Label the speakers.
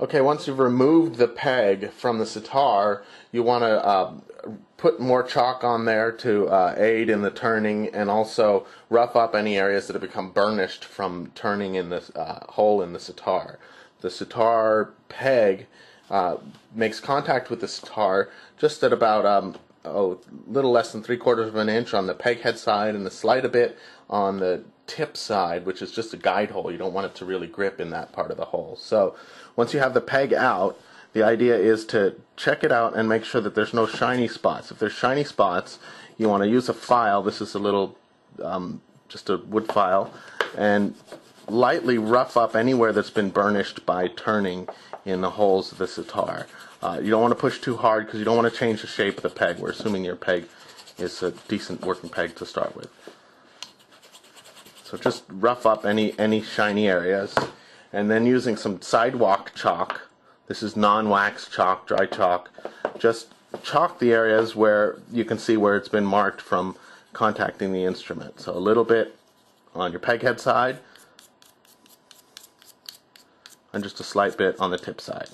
Speaker 1: Okay, once you've removed the peg from the sitar, you want to uh, put more chalk on there to uh, aid in the turning and also rough up any areas that have become burnished from turning in the uh, hole in the sitar. The sitar peg uh, makes contact with the sitar just at about um, oh, little less than three quarters of an inch on the peg head side and the slide a bit on the tip side, which is just a guide hole. You don't want it to really grip in that part of the hole. So once you have the peg out, the idea is to check it out and make sure that there's no shiny spots. If there's shiny spots, you want to use a file. This is a little, um, just a wood file, and lightly rough up anywhere that's been burnished by turning in the holes of the sitar. Uh, you don't want to push too hard because you don't want to change the shape of the peg. We're assuming your peg is a decent working peg to start with. So just rough up any, any shiny areas. And then using some sidewalk chalk, this is non-wax chalk, dry chalk, just chalk the areas where you can see where it's been marked from contacting the instrument. So a little bit on your peg head side, and just a slight bit on the tip side.